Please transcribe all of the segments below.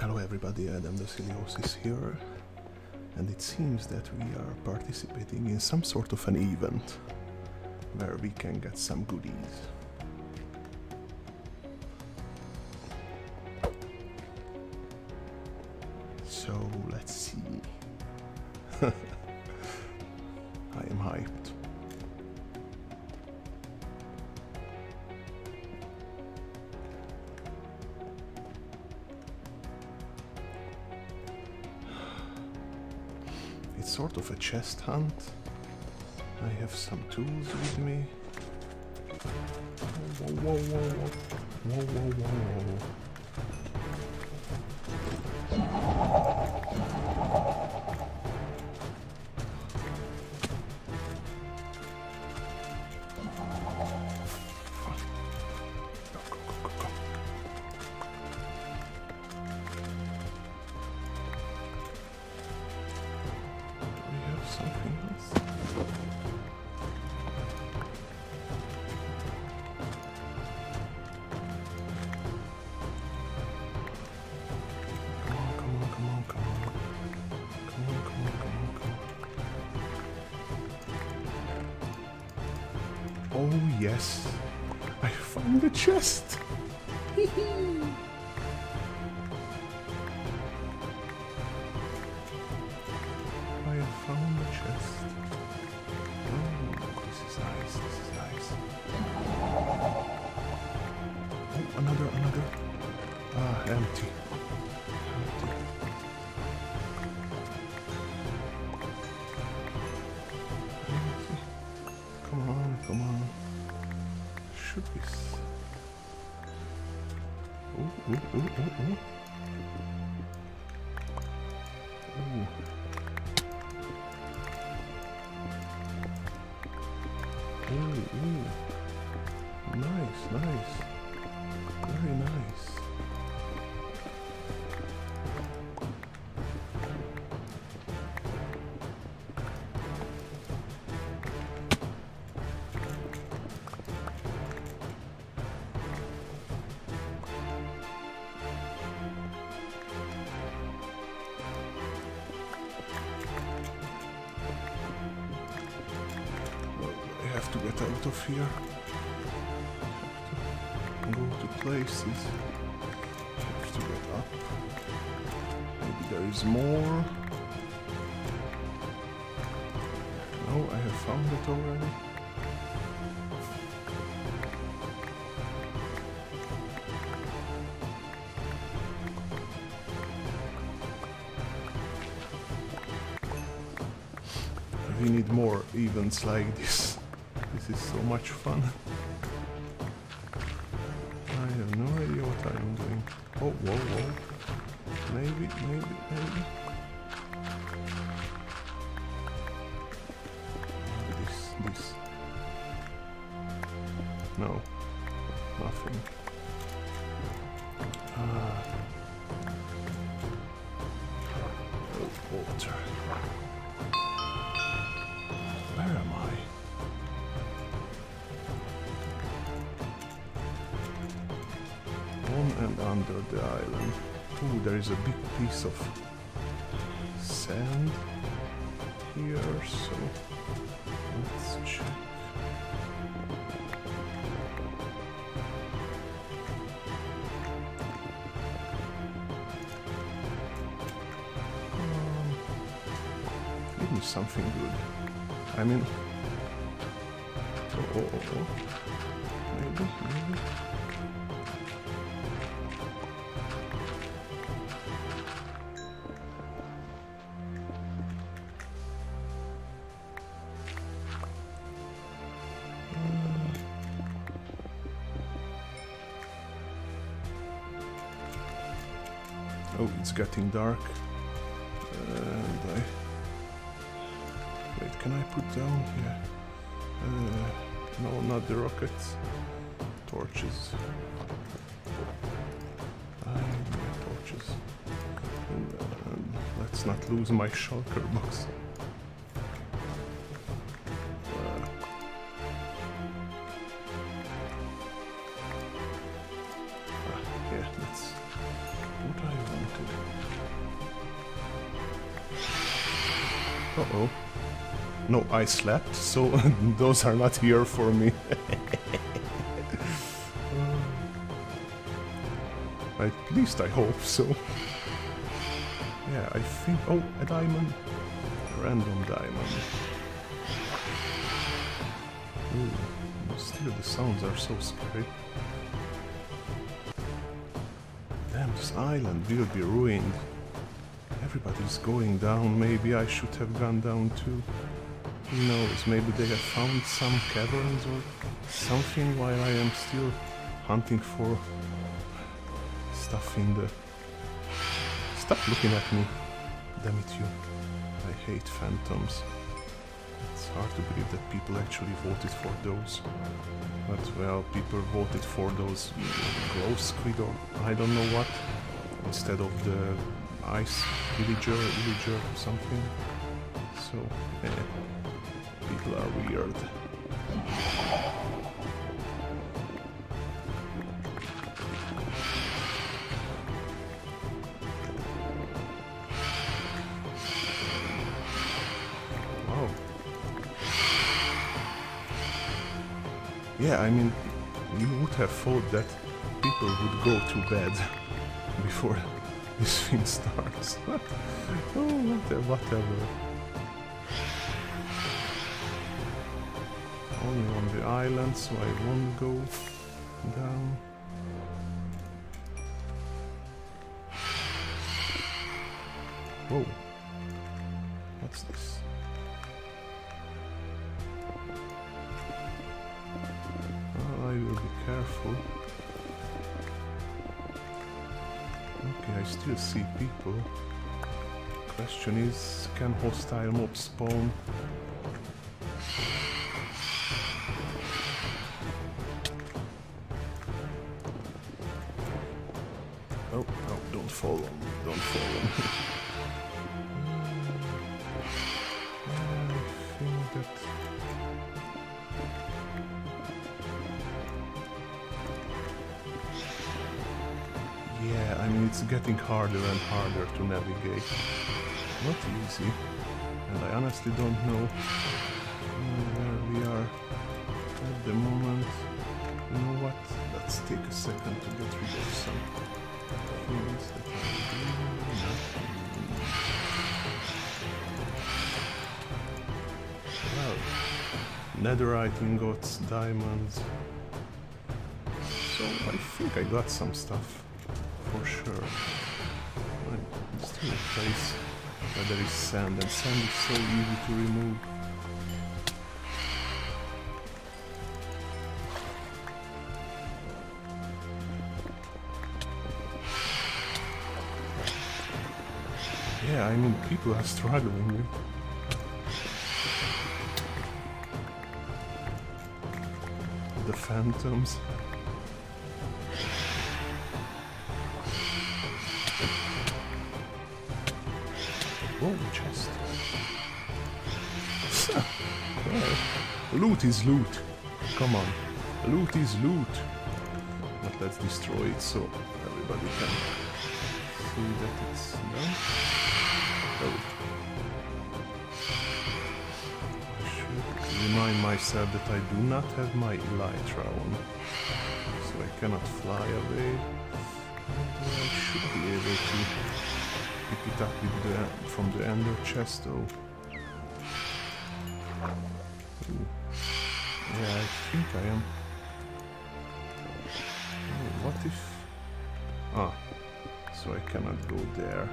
Hello everybody, Adam the Silly Hoss is here, and it seems that we are participating in some sort of an event where we can get some goodies. So let's see. I am hyped. Sort of a chest hunt. I have some tools with me. Whoa, whoa, whoa, whoa. Whoa, whoa, whoa, whoa. Yes, I found the chest. Ooh, ooh, ooh, out of here. To go to places. Have to get up. Maybe there is more. No, I have found it already. We need more events like this. This is so much fun. I have no idea what I'm doing. Oh, whoa, whoa. Maybe, maybe, maybe. And under the island. Ooh, there is a big piece of sand here, so let's check. Um, give me something good. I mean, oh, oh, oh, Oh, it's getting dark. And I. Wait, can I put down here? Uh, no, not the rockets. Torches. I need torches. And, uh, let's not lose my shulker box. Uh-oh. No, I slept, so those are not here for me. At least I hope so. Yeah, I think... Oh, a diamond. Random diamond. Ooh, still the sounds are so scary. Damn, this island will be ruined. Everybody's going down, maybe I should have gone down too. Who knows, maybe they have found some caverns or something while I am still hunting for stuff in the... Stop looking at me. Damn it you. I hate phantoms. It's hard to believe that people actually voted for those. But well, people voted for those glow squid or I don't know what instead of the ice villager, villager or something. So, eh, people are weird. Yeah, I mean, you would have thought that people would go to bed before thing starts. oh, whatever. Only on the island, so I won't go down. Whoa. Still see people. Question is, can hostile mobs spawn? Yeah, I mean, it's getting harder and harder to navigate. Not easy. And I honestly don't know where we are at the moment. You know what? Let's take a second to get rid of some things that. Well, netherite ingots, diamonds. So I think I got some stuff place where there is sand, and sand is so easy to remove. Yeah, I mean, people are struggling. With the phantoms. Loot is loot. Come on. Loot is loot. But let's destroy it so everybody can see that it's done. Oh. Should remind myself that I do not have my elytra on. So I cannot fly away. I should be able to pick it up the, from the ender chest though. Ooh. Yeah, I think I am. Oh, what if... Ah, so I cannot go there.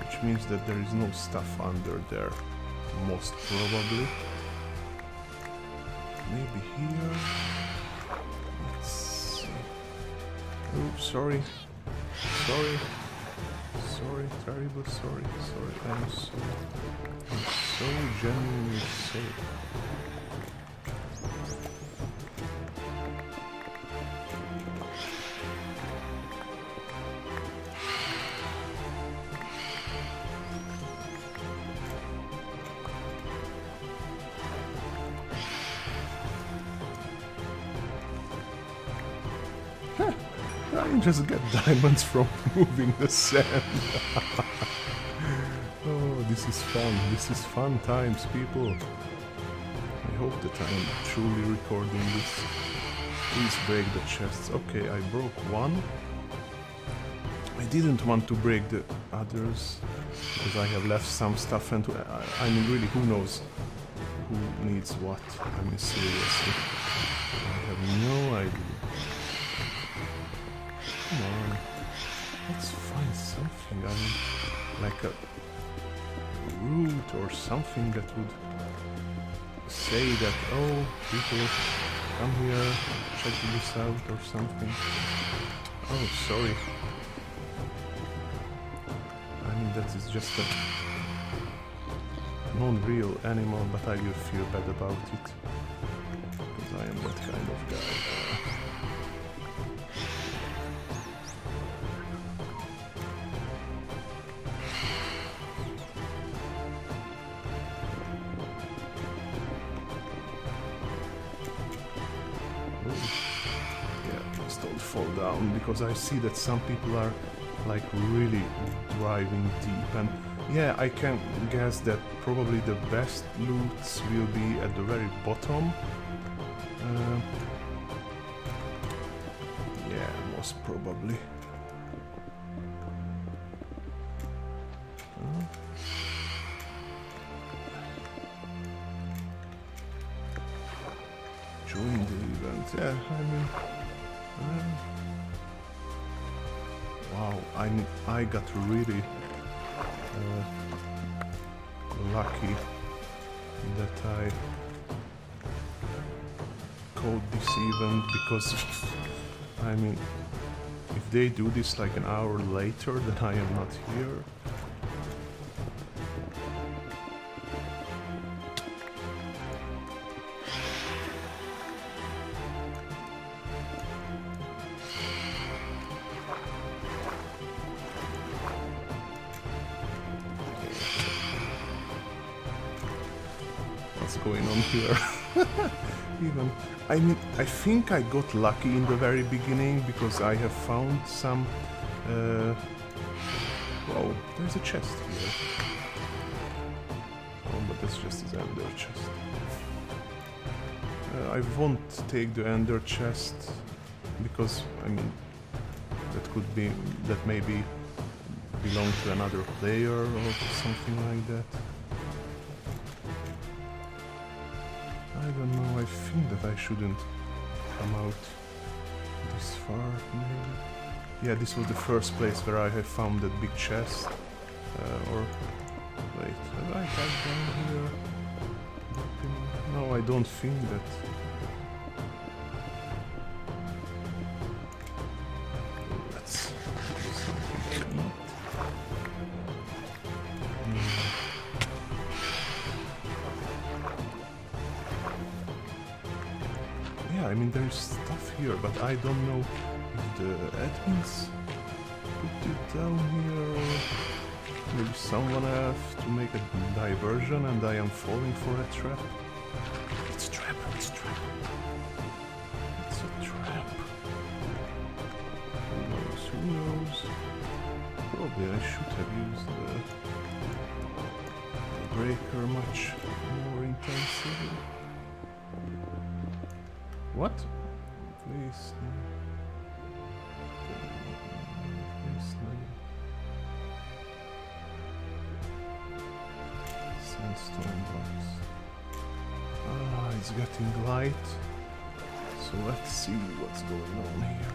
Which means that there is no stuff under there. Most probably. Maybe here. Let's see. Oh, sorry. Sorry. Sorry, terrible sorry, sorry, I'm so, I'm so genuinely sorry. Just get diamonds from moving the sand. oh this is fun. This is fun times, people. I hope that I am truly recording this. Please break the chests. Okay, I broke one. I didn't want to break the others because I have left some stuff and I, I mean really who knows who needs what. I mean seriously. I have no idea. Like a route or something that would say that oh people come here check this out or something. Oh sorry I mean, that is just a non-real animal, but I will feel bad about it. Because I am that kind of guy. Fall down because I see that some people are like really driving deep. And yeah I can guess that probably the best loots will be at the very bottom. Uh, yeah most probably I got really uh, lucky that I caught this event because I mean if they do this like an hour later then I am not here. I mean, I think I got lucky in the very beginning because I have found some... Uh, whoa, there's a chest here. Oh, but that's just his ender chest. Uh, I won't take the ender chest because, I mean, that could be, that maybe belong to another player or something like that. I don't know, I think that I shouldn't come out this far, maybe? Yeah, this was the first place where I have found that big chest. Uh, or... Wait, have I down here? No, I don't think that... I mean there's stuff here, but I don't know the admins put it down here maybe someone else to make a diversion and I am falling for a trap. It's a trap, it's a trap. It's a trap. Who knows, who knows? Probably I should have used the breaker much more intensively. What? Please. Please. Sandstone blocks. Ah, it's getting light. So let's see what's going on here.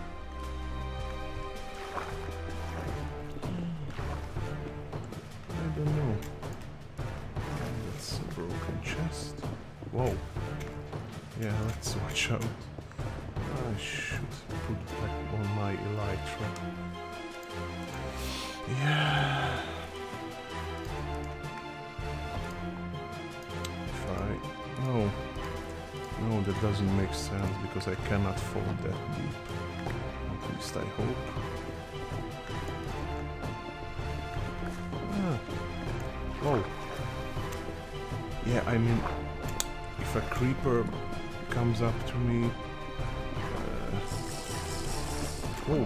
I don't know. That's a broken chest. Whoa. Yeah, let's watch out. I should put back on my elytra. Yeah. If I... No. No, that doesn't make sense because I cannot fall that deep. At least I hope. Ah. Oh. Yeah, I mean, if a creeper comes up to me. Uh,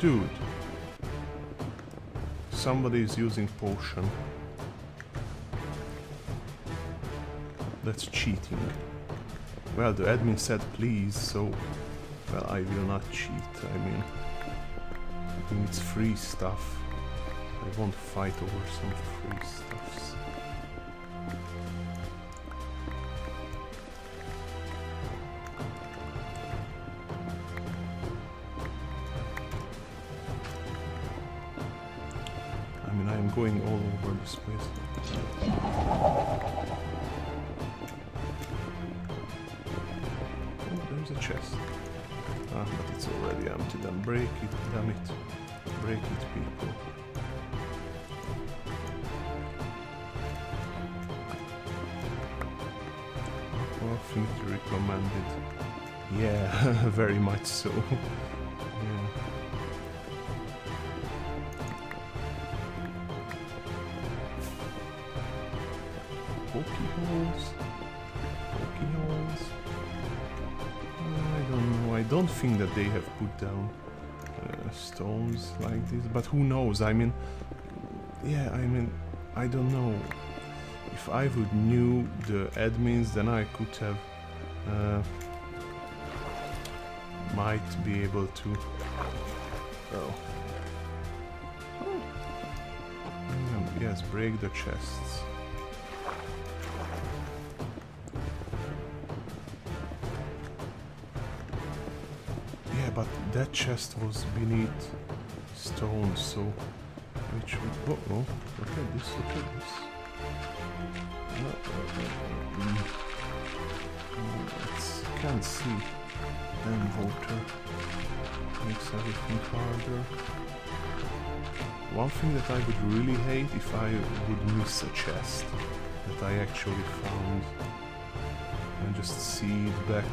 dude. somebody is using potion. That's cheating. Well, the admin said please, so... Well, I will not cheat, I mean... I mean, it's free stuff. I won't fight over some free stuffs. This place. There's a chest. Ah, but it's already empty. Then break it, damn it. Break it, people. Affinity recommended. Yeah, very much so. they have put down uh, stones like this, but who knows? I mean, yeah, I mean, I don't know. If I would knew the admins, then I could have uh, might be able to. Oh. oh. Yes, break the chests. That chest was beneath stone, so which would, oh, oh, look at this, look at this. Mm, can't see. Then water makes everything harder. One thing that I would really hate if I would miss a chest that I actually found and just see it back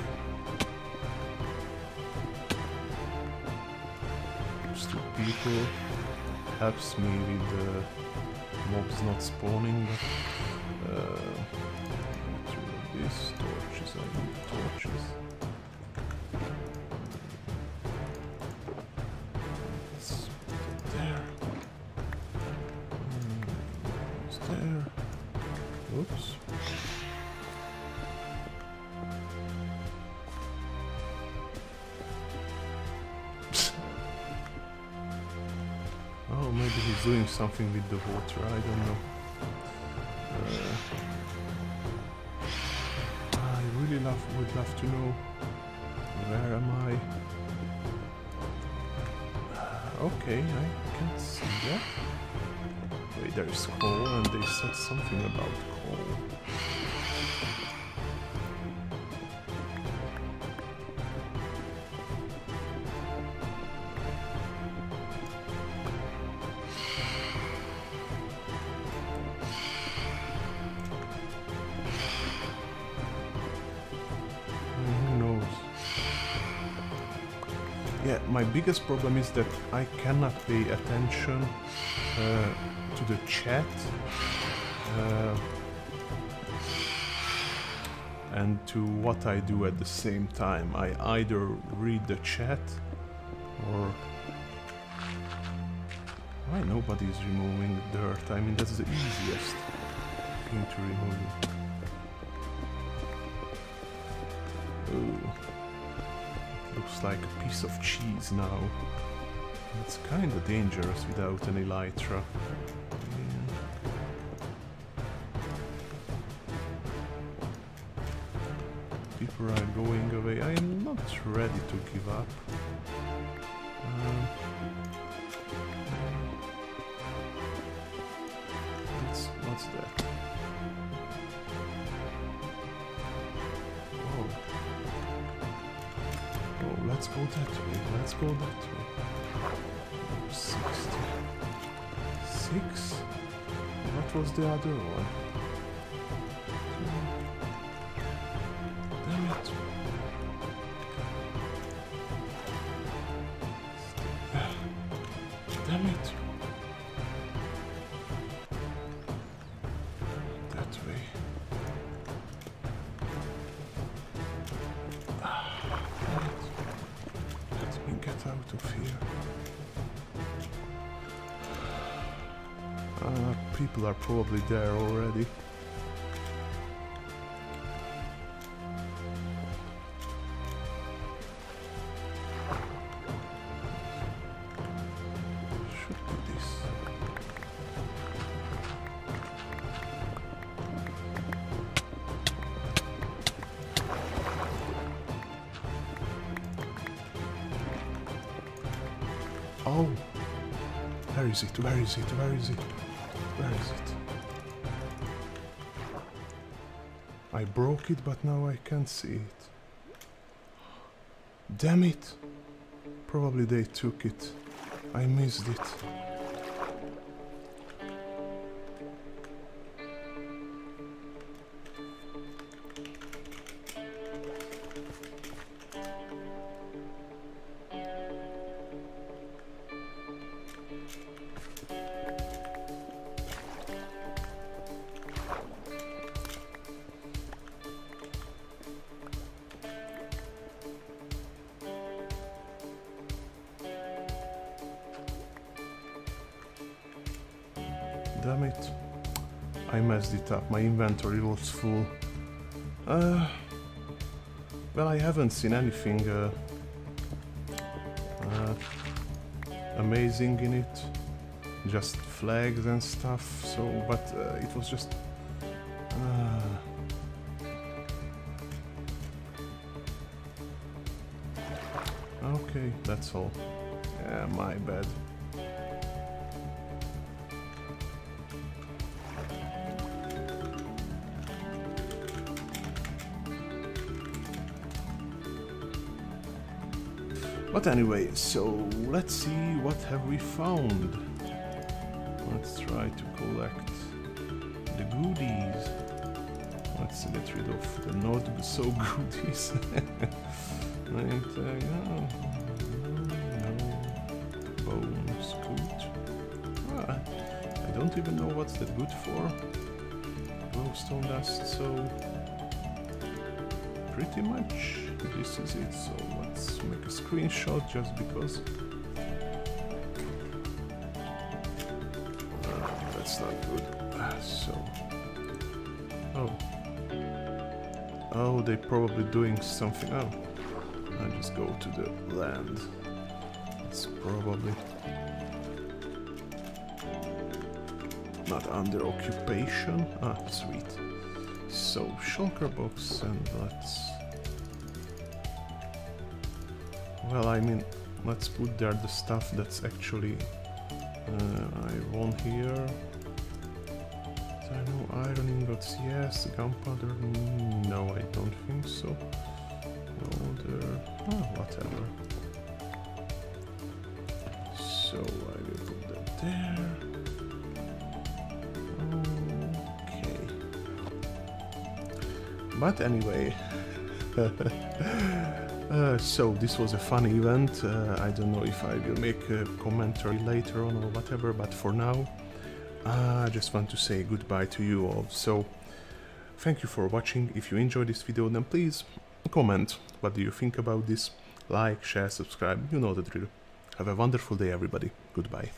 people helps maybe the mobs not spawning. But, uh, something with the water, I don't know. Uh, I really love, would love to know where am I? Uh, okay, I can see that. Wait, there's coal and they said something about coal. Biggest problem is that I cannot pay attention uh, to the chat uh, and to what I do at the same time. I either read the chat or... Why nobody is removing dirt? I mean, that's the easiest thing to remove. Like a piece of cheese now. It's kinda dangerous without an elytra. People are going away. I am not ready to give up. Um, what's, what's that? Go that way. Let's go that way. 60. 6? What was the other one? People are probably there already. Oh, where is it? Where is it? Where is it? I broke it, but now I can't see it. Damn it! Probably they took it. I missed it. Damn it. I messed it up. My inventory was full. Uh, well, I haven't seen anything uh, uh, amazing in it. Just flags and stuff. So, but uh, it was just. Uh, okay, that's all. Yeah, my bad. But anyway, so let's see what have we found. Let's try to collect the goodies. Let's get rid of the not so goodies. uh, scute. Ah, I don't even know what's that good for. Glowstone dust, so pretty much this is it. So let's make a screenshot just because. Uh, that's not good. So. Oh. Oh, they're probably doing something. Oh. I just go to the land. It's probably not under occupation. Ah, sweet. So, shulker box and let's well, I mean, let's put there the stuff that's actually uh, I want here. I know iron ingots, yes. Gunpowder, no, I don't think so. Oh, whatever. So I will put that there. But anyway. Uh, so this was a fun event. Uh, I don't know if I will make a commentary later on or whatever, but for now, I just want to say goodbye to you all. So thank you for watching. If you enjoyed this video, then please comment. What do you think about this? Like, share, subscribe. You know the drill. Have a wonderful day, everybody. Goodbye.